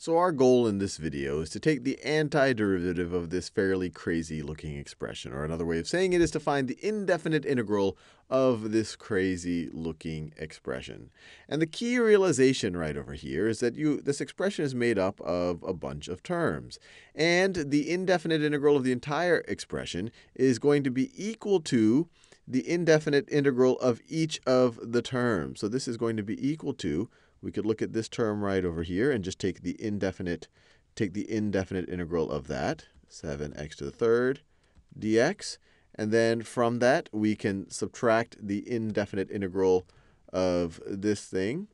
So our goal in this video is to take the antiderivative of this fairly crazy looking expression, or another way of saying it is to find the indefinite integral of this crazy looking expression. And the key realization right over here is that you this expression is made up of a bunch of terms. And the indefinite integral of the entire expression is going to be equal to the indefinite integral of each of the terms. So this is going to be equal to we could look at this term right over here and just take the indefinite, take the indefinite integral of that, 7x to the third dx. And then from that, we can subtract the indefinite integral of this thing.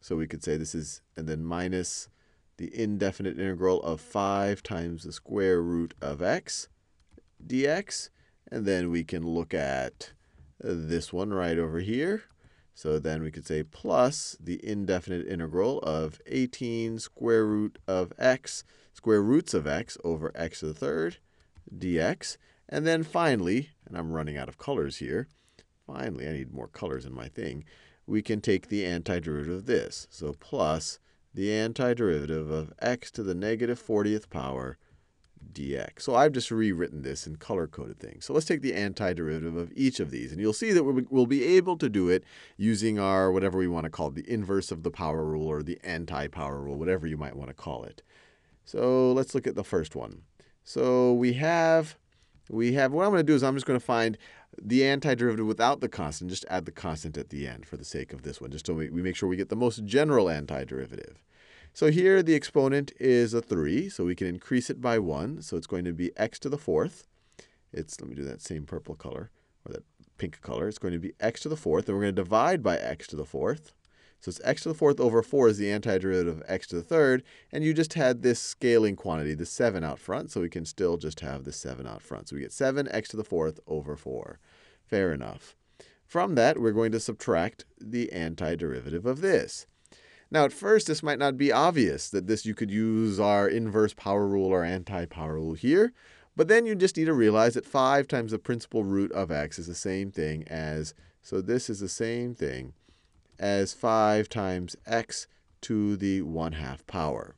So we could say this is, and then minus the indefinite integral of 5 times the square root of x dx. And then we can look at this one right over here. So then we could say plus the indefinite integral of 18 square root of x, square roots of x over x to the third dx. And then finally, and I'm running out of colors here, finally, I need more colors in my thing, we can take the antiderivative of this. So plus the antiderivative of x to the negative 40th power dx. So I've just rewritten this and color-coded things. So let's take the antiderivative of each of these. And you'll see that we'll be able to do it using our, whatever we want to call it, the inverse of the power rule or the anti-power rule, whatever you might want to call it. So let's look at the first one. So we have, we have, what I'm going to do is I'm just going to find the antiderivative without the constant, just add the constant at the end for the sake of this one, just so we, we make sure we get the most general antiderivative. So here the exponent is a 3, so we can increase it by 1. So it's going to be x to the fourth. It's, let me do that same purple color, or that pink color. It's going to be x to the fourth, and we're going to divide by x to the fourth. So it's x to the fourth over 4 is the antiderivative of x to the third. And you just had this scaling quantity, the 7 out front, so we can still just have the 7 out front. So we get 7 x to the fourth over 4. Fair enough. From that, we're going to subtract the antiderivative of this. Now, at first, this might not be obvious that this you could use our inverse power rule or anti-power rule here. But then you just need to realize that 5 times the principal root of x is the same thing as, so this is the same thing as 5 times x to the 1 half power.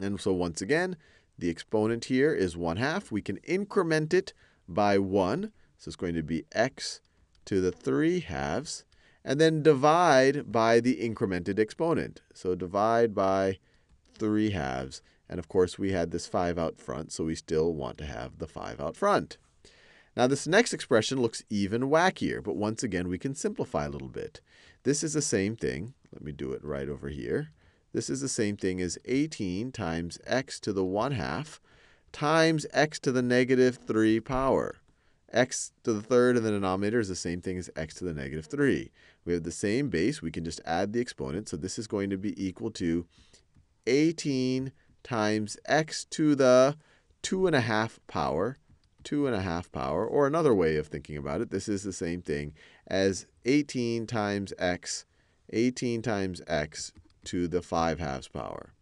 And so once again, the exponent here is 1 half. We can increment it by 1. So it's going to be x to the 3 halves and then divide by the incremented exponent. So divide by 3 halves. And of course, we had this 5 out front, so we still want to have the 5 out front. Now, this next expression looks even wackier, but once again, we can simplify a little bit. This is the same thing. Let me do it right over here. This is the same thing as 18 times x to the 1 half times x to the negative 3 power x to the third in the denominator is the same thing as x to the negative 3. We have the same base. We can just add the exponent. So this is going to be equal to 18 times x to the 2.5 power, 2.5 power. Or another way of thinking about it, this is the same thing as 18 times x, 18 times x to the 5 halves power.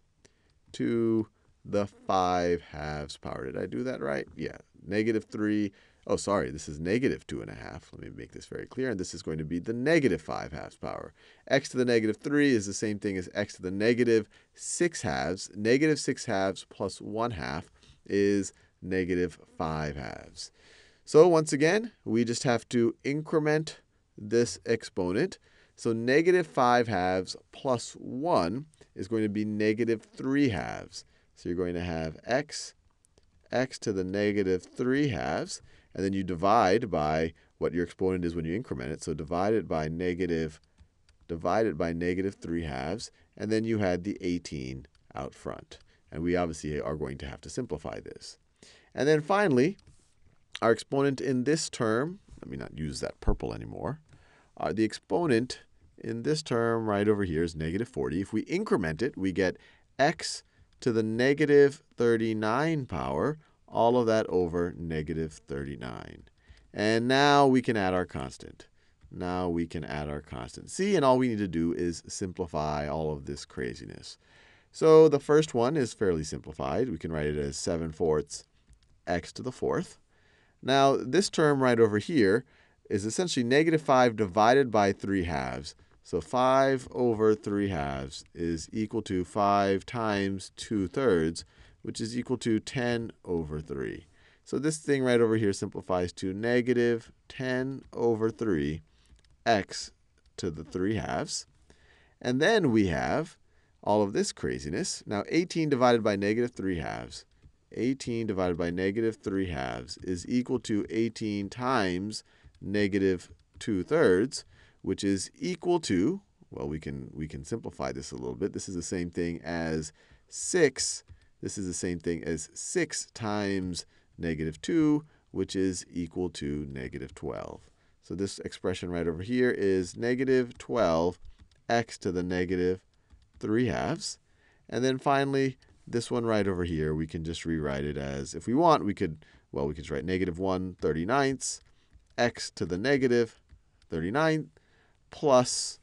To the 5 halves power. Did I do that right? Yeah. Negative 3 Oh, sorry, this is negative 2 and a half. Let me make this very clear. And this is going to be the negative 5 halves power. x to the negative 3 is the same thing as x to the negative 6 halves. Negative 6 halves plus 1 half is negative 5 halves. So once again, we just have to increment this exponent. So negative 5 halves plus 1 is going to be negative 3 halves. So you're going to have x, x to the negative 3 halves and then you divide by what your exponent is when you increment it. So divide it by negative, divide it by negative 3 halves, and then you had the 18 out front. And we obviously are going to have to simplify this. And then finally, our exponent in this term, let me not use that purple anymore. Uh, the exponent in this term right over here is negative 40. If we increment it, we get x to the negative 39 power all of that over negative 39. And now we can add our constant. Now we can add our constant. See, and all we need to do is simplify all of this craziness. So the first one is fairly simplified. We can write it as 7 fourths x to the fourth. Now, this term right over here is essentially negative 5 divided by 3 halves. So 5 over 3 halves is equal to 5 times 2 thirds, which is equal to 10 over 3. So this thing right over here simplifies to negative 10 over 3 x to the 3 halves. And then we have all of this craziness. Now 18 divided by negative 3 halves, 18 divided by negative 3 halves is equal to 18 times negative 2 thirds, which is equal to, well, we can, we can simplify this a little bit. This is the same thing as 6. This is the same thing as 6 times negative 2, which is equal to negative 12. So this expression right over here is negative 12 x to the negative 3 halves. And then finally, this one right over here, we can just rewrite it as, if we want, we could, well, we could just write negative 1 39ths x to the negative 39 plus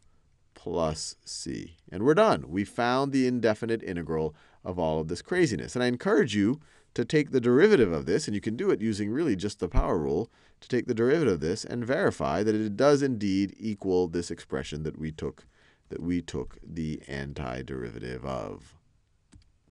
plus c. And we're done. We found the indefinite integral of all of this craziness. And I encourage you to take the derivative of this, and you can do it using really just the power rule, to take the derivative of this and verify that it does indeed equal this expression that we took that we took the antiderivative of.